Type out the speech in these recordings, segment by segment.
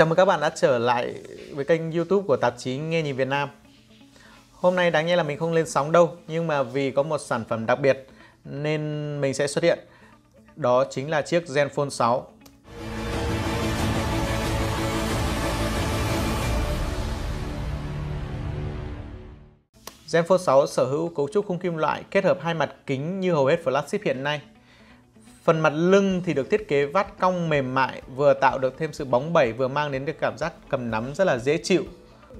Chào mừng các bạn đã trở lại với kênh youtube của tạp chí Nghe Nhìn Việt Nam. Hôm nay đáng nhẽ là mình không lên sóng đâu, Nhưng mà vì có một sản phẩm đặc biệt Nên mình sẽ xuất hiện. Đó chính là chiếc Zenfone 6 Zenfone 6 sở hữu cấu trúc khung kim loại kết hợp hai mặt kính như hầu hết flagship hiện nay. Phần mặt lưng thì được thiết kế vát cong mềm mại, vừa tạo được thêm sự bóng bẩy vừa mang đến được cảm giác cầm nắm rất là dễ chịu.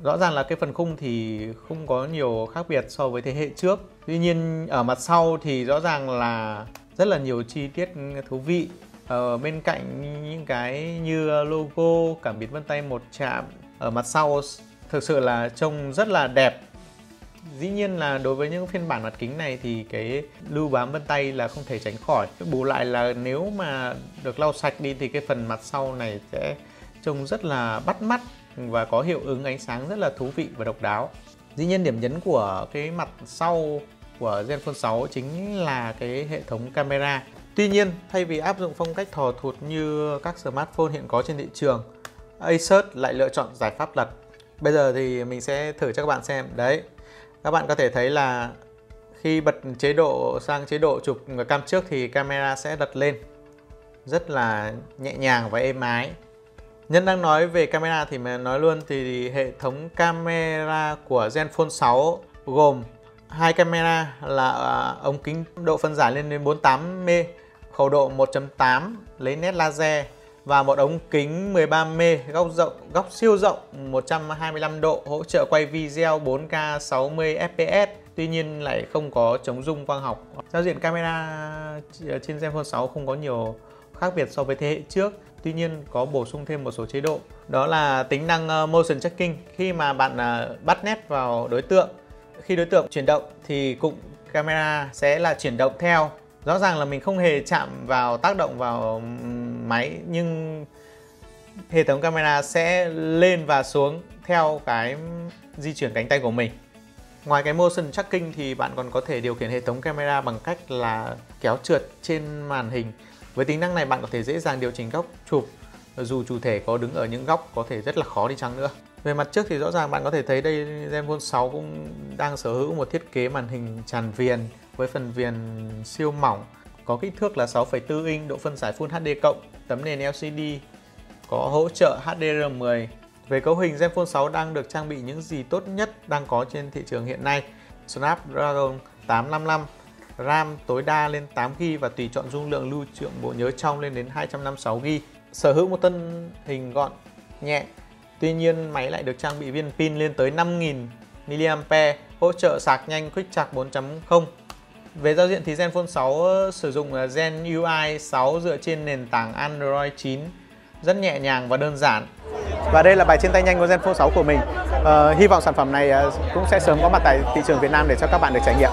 Rõ ràng là cái phần khung thì không có nhiều khác biệt so với thế hệ trước. Tuy nhiên ở mặt sau thì rõ ràng là rất là nhiều chi tiết thú vị. Ở bên cạnh những cái như logo, cảm biến vân tay một chạm ở mặt sau thực sự là trông rất là đẹp Dĩ nhiên là đối với những phiên bản mặt kính này thì cái lưu bám vân tay là không thể tránh khỏi. Bù lại là nếu mà được lau sạch đi thì cái phần mặt sau này sẽ trông rất là bắt mắt và có hiệu ứng ánh sáng rất là thú vị và độc đáo. Dĩ nhiên điểm nhấn của cái mặt sau của Zenfone 6 chính là cái hệ thống camera. Tuy nhiên, thay vì áp dụng phong cách thò thụt như các smartphone hiện có trên thị trường, Asus lại lựa chọn giải pháp lật. Bây giờ thì mình sẽ thử cho các bạn xem. Đấy, các bạn có thể thấy là khi bật chế độ sang chế độ chụp cam trước thì camera sẽ lật lên. Rất là nhẹ nhàng và êm ái. Nhân đang nói về camera thì mà nói luôn thì hệ thống camera của Zenfone 6 gồm hai camera là à, ống kính độ phân giải lên đến 48m, khẩu độ 1.8 lấy nét laser và một ống kính 13m góc rộng, góc siêu rộng 125 độ, hỗ trợ quay video 4K 60 fps tuy nhiên lại không có chống rung quang học. Giao diện camera ờ, trên Zenfone 6 không có nhiều khác biệt so với thế hệ trước. Tuy nhiên có bổ sung thêm một số chế độ. Đó là tính năng ờ, motion tracking khi mà bạn ờ, bắt nét vào đối tượng, khi đối tượng chuyển động thì cụm camera sẽ là chuyển động theo. Rõ ràng là mình không hề chạm vào tác động vào máy nhưng hệ thống camera sẽ lên và xuống theo cái di chuyển cánh tay của mình Ngoài cái motion tracking thì bạn còn có thể điều khiển hệ thống camera bằng cách là kéo trượt trên màn hình. Với tính năng này bạn có thể dễ dàng điều chỉnh góc chụp dù chủ thể có đứng ở những góc có thể rất là khó đi chăng nữa. Về mặt trước thì rõ ràng bạn có thể thấy đây Zenfone 6 cũng đang sở hữu một thiết kế màn hình tràn viền với phần viền siêu mỏng có kích thước là 6,4 inch, độ phân giải Full HD+, tấm nền LCD, có hỗ trợ HDR10. Về cấu hình, Zenfone 6 đang được trang bị những gì tốt nhất đang có trên thị trường hiện nay. Snapdragon 855, RAM tối đa lên 8GB và tùy chọn dung lượng lưu trữ bộ nhớ trong lên đến 256GB. Sở hữu một thân hình gọn, nhẹ. Tuy nhiên máy lại được trang bị viên pin lên tới 5000 mAh, hỗ trợ sạc nhanh Quick Charge 4.0 về giao diện thì Zenfone 6 ờ, sử dụng ờ, Zen UI 6 dựa trên nền tảng Android 9 rất nhẹ nhàng và đơn giản. Và đây là bài trên tay nhanh của Zenfone 6 của mình. Uh, hy vọng sản phẩm này cũng sẽ sớm có mặt tại thị trường Việt Nam để cho các bạn được trải nghiệm.